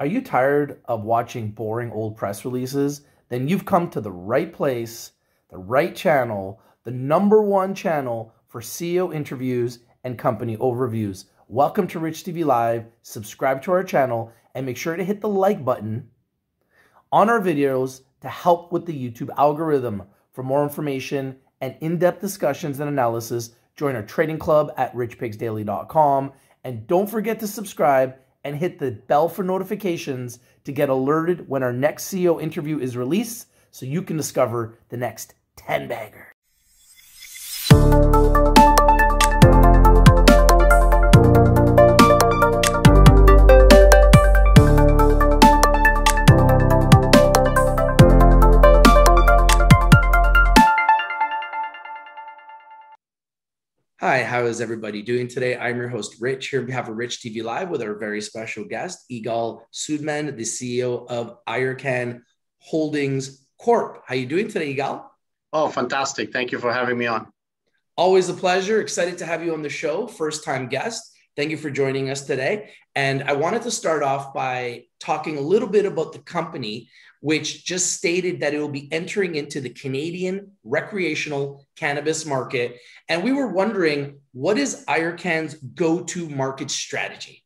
Are you tired of watching boring old press releases? Then you've come to the right place, the right channel, the number one channel for CEO interviews and company overviews. Welcome to Rich TV Live. Subscribe to our channel and make sure to hit the like button on our videos to help with the YouTube algorithm. For more information and in depth discussions and analysis, join our trading club at richpicksdaily.com. And don't forget to subscribe and hit the bell for notifications to get alerted when our next CEO interview is released so you can discover the next 10 baggers. How is everybody doing today? I'm your host, Rich, here on behalf of Rich TV Live with our very special guest, Igal Sudman, the CEO of Ayurcann Holdings Corp. How are you doing today, Igal? Oh, fantastic. Thank you for having me on. Always a pleasure. Excited to have you on the show. First time guest. Thank you for joining us today. And I wanted to start off by talking a little bit about the company which just stated that it will be entering into the Canadian recreational cannabis market. And we were wondering, what is Ayurcann's go to market strategy?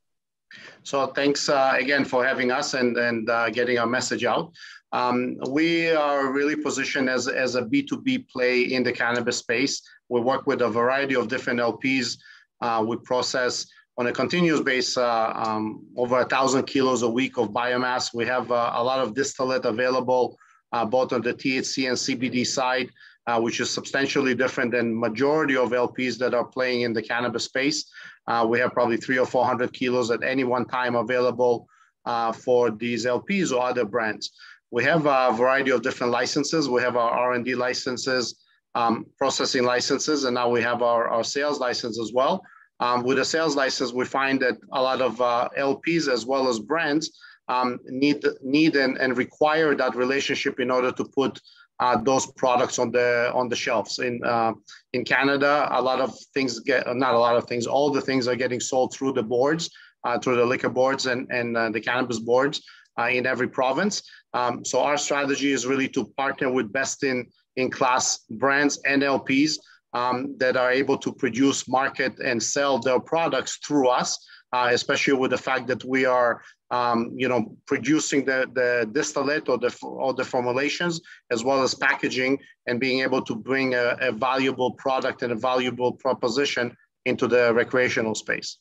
So, thanks uh, again for having us and, and uh, getting our message out. Um, we are really positioned as, as a B2B play in the cannabis space. We work with a variety of different LPs. Uh, we process on a continuous base, uh, um, over a thousand kilos a week of biomass. We have uh, a lot of distillate available, uh, both on the THC and CBD side, uh, which is substantially different than majority of LPs that are playing in the cannabis space. Uh, we have probably three or 400 kilos at any one time available uh, for these LPs or other brands. We have a variety of different licenses. We have our R&D licenses, um, processing licenses, and now we have our, our sales license as well. Um, with a sales license, we find that a lot of uh, LPs as well as brands um, need need and, and require that relationship in order to put uh, those products on the on the shelves. In uh, in Canada, a lot of things get not a lot of things. All the things are getting sold through the boards, uh, through the liquor boards and and uh, the cannabis boards uh, in every province. Um, so our strategy is really to partner with best in in class brands and LPs um, that are able to produce, market, and sell their products through us, uh, especially with the fact that we are, um, you know, producing the, the distillate or the, or the formulations, as well as packaging and being able to bring a, a valuable product and a valuable proposition into the recreational space.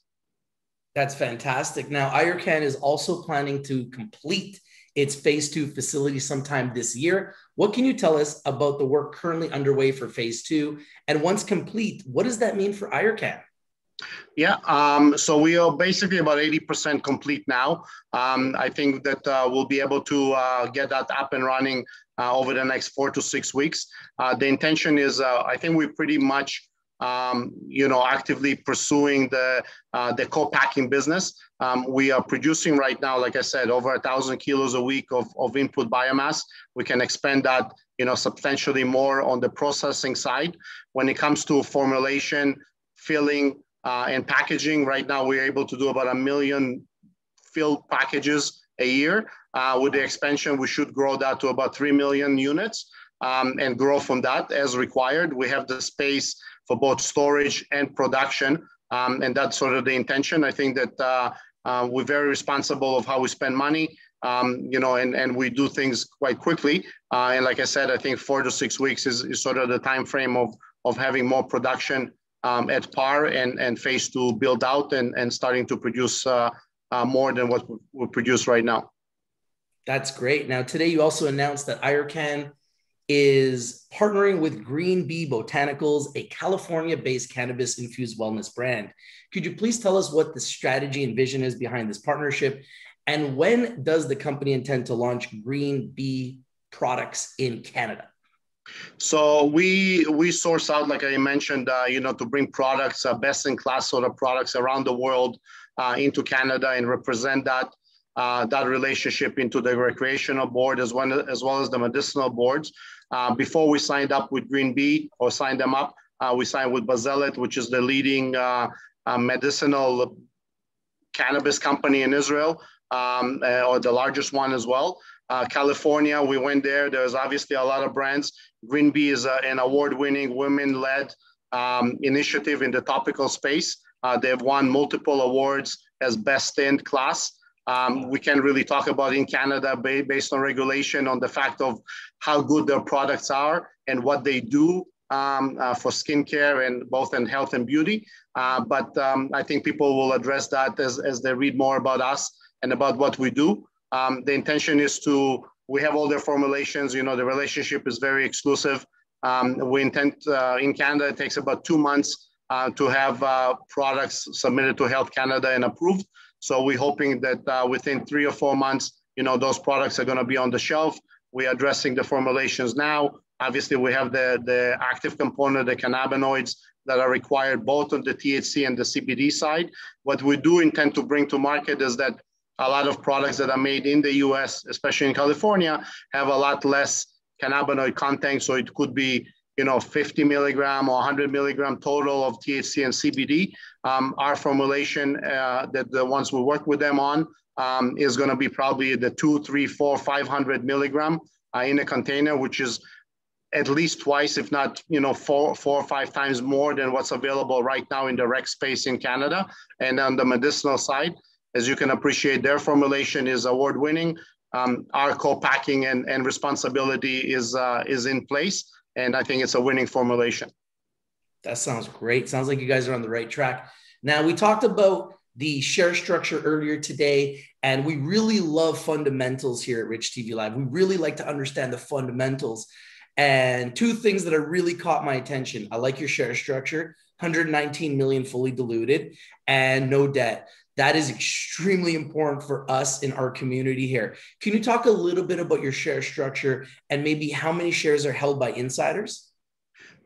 That's fantastic. Now, Ayurcann is also planning to complete its phase two facility sometime this year. What can you tell us about the work currently underway for phase two? And once complete, what does that mean for Ayurcann? Yeah, um, so we are basically about 80% complete now. Um, I think that uh, we'll be able to uh, get that up and running uh, over the next four to six weeks. Uh, the intention is, uh, I think we pretty much um, you know, actively pursuing the uh, the co-packing business. Um, we are producing right now, like I said, over a thousand kilos a week of, of input biomass. We can expand that, you know, substantially more on the processing side. When it comes to formulation, filling, uh, and packaging, right now we're able to do about a million filled packages a year. Uh, with the expansion, we should grow that to about three million units um, and grow from that as required. We have the space for both storage and production. Um, and that's sort of the intention. I think that uh, uh, we're very responsible of how we spend money, um, you know, and, and we do things quite quickly. Uh, and like I said, I think four to six weeks is, is sort of the time frame of, of having more production um, at par and, and phase two build out and, and starting to produce uh, uh, more than what we produce right now. That's great. Now, today you also announced that Ayurcann is partnering with Green Bee Botanicals, a California based cannabis infused wellness brand. Could you please tell us what the strategy and vision is behind this partnership? And when does the company intend to launch Green Bee products in Canada? So we we source out, like I mentioned, uh, you know, to bring products, uh, best in class sort of products around the world uh, into Canada and represent that uh, that relationship into the recreational board as well as well as the medicinal boards. Uh, before we signed up with Green Bee or signed them up, uh, we signed with Bazelet, which is the leading uh, uh, medicinal cannabis company in Israel. um, uh, or the largest one as well. California, we went there. There's obviously a lot of brands. Green Bee is a, an award-winning women-led um, initiative in the topical space. They've won multiple awards as best in class. Um, we can really talk about in Canada based on regulation on the fact of how good their products are and what they do um, uh, for skincare and both in health and beauty. Uh, but um, I think people will address that as, as they read more about us and about what we do. Um, the intention is to, we have all their formulations, you know, the relationship is very exclusive. Um, we intend uh, in Canada, it takes about two months uh, to have uh, products submitted to Health Canada and approved. So we're hoping that uh, within three or four months, you know, those products are going to be on the shelf. We're addressing the formulations now. Obviously, we have the, the active component, the cannabinoids that are required both on the THC and the CBD side. What we do intend to bring to market is that a lot of products that are made in the US, especially in California, have a lot less cannabinoid content. So it could be, you know, 50 milligram or 100 milligram total of THC and CBD. Um, our formulation uh, that the ones we work with them on um, is going to be probably the two, three, four, 500 milligram uh, in a container, which is at least twice, if not, you know, four, four or five times more than what's available right now in the rec space in Canada. And on the medicinal side, as you can appreciate, their formulation is award winning. Um, our co-packing and, and responsibility is, uh, is in place. And I think it's a winning formulation. That sounds great. Sounds like you guys are on the right track. Now, we talked about the share structure earlier today, and we really love fundamentals here at Rich TV Live. We really like to understand the fundamentals. And two things that have really caught my attention I like your share structure 119 million fully diluted and no debt. That is extremely important for us in our community here. Can you talk a little bit about your share structure and maybe how many shares are held by insiders?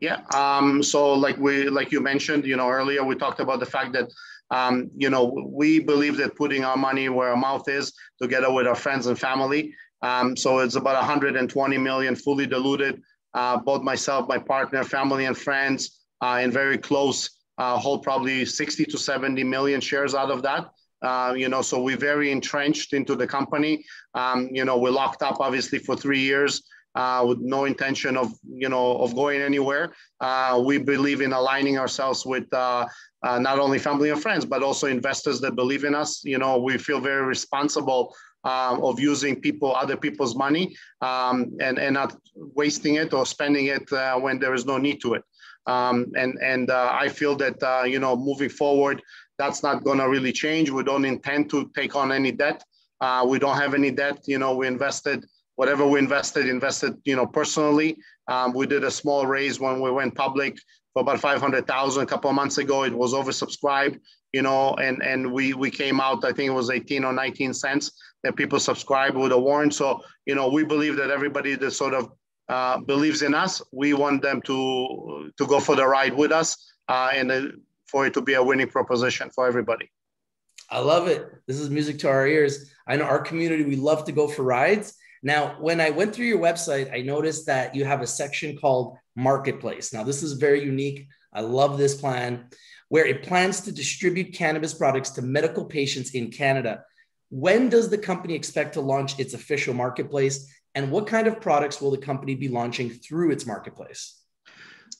Yeah. Um, so like we like you mentioned, you know, earlier we talked about the fact that um, you know, we believe that putting our money where our mouth is together with our friends and family. Um, so it's about 120 million fully diluted. Uh, both myself, my partner, family, and friends, and very close uh, hold probably 60 to 70 million shares out of that. Uh, you know, so we're very entrenched into the company. Um, you know, we're locked up obviously for three years uh, with no intention of, you know, of going anywhere. Uh, we believe in aligning ourselves with uh, uh, not only family and friends, but also investors that believe in us. You know, we feel very responsible of using people, other people's money, um, and and not wasting it or spending it uh, when there is no need to it. Um, and and uh, I feel that uh, you know moving forward, that's not going to really change. We don't intend to take on any debt. Uh, we don't have any debt. You know, we invested whatever we invested, invested you know personally. Um, we did a small raise when we went public for about 500,000 a couple of months ago. It was oversubscribed, you know, and and we we came out. I think it was 18 or 19 cents that people subscribed with a warrant. So you know, we believe that everybody that sort of uh, believes in us. We want them to to go for the ride with us, uh, and uh, for it to be a winning proposition for everybody. I love it. This is music to our ears. I know our community we love to go for rides. Now, when I went through your website, I noticed that you have a section called Marketplace. Now, this is very unique. I love this plan where it plans to distribute cannabis products to medical patients in Canada. When does the company expect to launch its official marketplace? And what kind of products will the company be launching through its marketplace?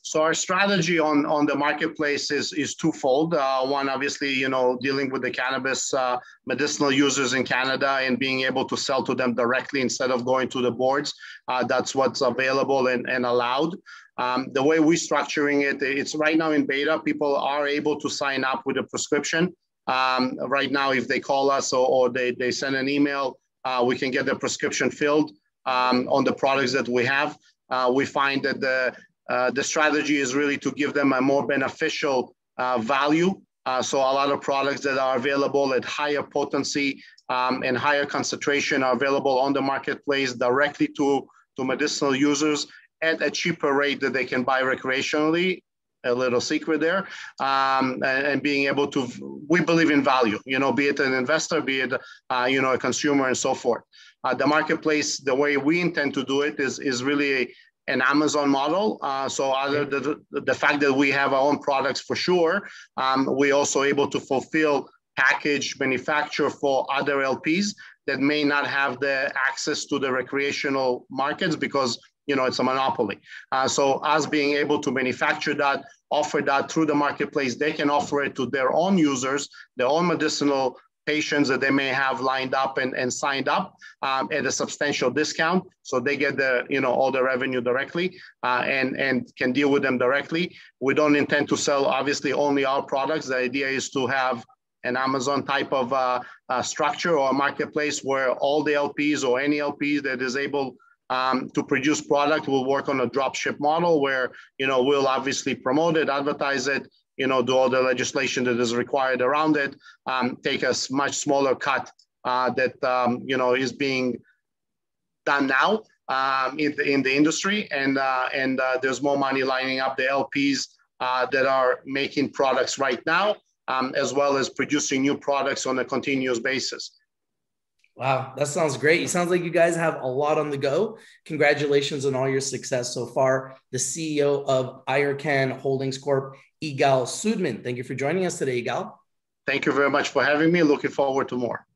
So our strategy on, on the marketplace is, is twofold. Uh, one, obviously, you know, dealing with the cannabis uh, medicinal users in Canada and being able to sell to them directly instead of going to the boards. Uh, that's what's available and, and allowed. Um, the way we're structuring it, it's right now in beta. People are able to sign up with a prescription. Um, right now, if they call us or, or they, they send an email, uh, we can get the prescription filled um, on the products that we have. Uh, we find that the, uh, the strategy is really to give them a more beneficial uh, value. Uh, so a lot of products that are available at higher potency um, and higher concentration are available on the marketplace directly to, to medicinal users at a cheaper rate that they can buy recreationally a little secret there um, and, and, being able to we believe in value you know be it an investor be it uh, you know a consumer and so forth uh, the marketplace, the way we intend to do it is, is really a, an Amazon model. Uh, so other the, the fact that we have our own products for sure, um, we're also able to fulfill package manufacture for other LPs that may not have the access to the recreational markets because you know it's a monopoly. Uh, so us being able to manufacture that, offer that through the marketplace, they can offer it to their own users, their own medicinal patients that they may have lined up and, and signed up um, at a substantial discount. So they get the, you know, all the revenue directly uh, and, and can deal with them directly. We don't intend to sell obviously only our products. The idea is to have an Amazon type of uh, uh, structure or a marketplace where all the LPs or any LPs that is able um, to produce product will work on a drop ship model where, you know, we'll obviously promote it, advertise it, you know, do all the legislation that is required around it, um, take a much smaller cut uh, that, um, you know, is being done now um, in, the, in the industry. And, uh, and uh, there's more money lining up the LPs uh, that are making products right now, um, as well as producing new products on a continuous basis. Wow, that sounds great. It sounds like you guys have a lot on the go. Congratulations on all your success so far. The CEO of Ayurcann Holdings Corp Igal Sudman. Thank you for joining us today, Igal. Thank you very much for having me. Looking forward to more.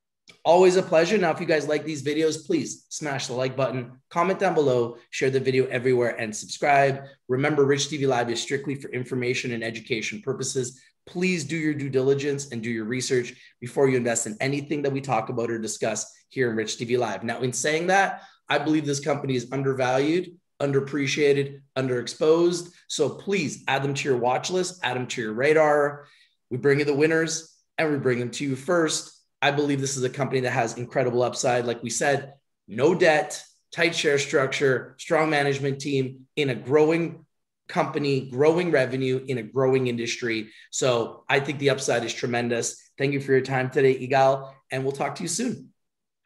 Always a pleasure. Now, if you guys like these videos, please smash the like button, comment down below, share the video everywhere, and subscribe. Remember, Rich TV Live is strictly for information and education purposes. Please do your due diligence and do your research before you invest in anything that we talk about or discuss here in Rich TV Live. Now, in saying that, I believe this company is undervalued underappreciated, underexposed. So please add them to your watch list, add them to your radar. We bring you the winners and we bring them to you first. I believe this is a company that has incredible upside. Like we said, no debt, tight share structure, strong management team in a growing company, growing revenue in a growing industry. So I think the upside is tremendous. Thank you for your time today, Igal, and we'll talk to you soon.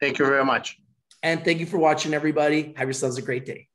Thank you very much. And thank you for watching, everybody. Have yourselves a great day.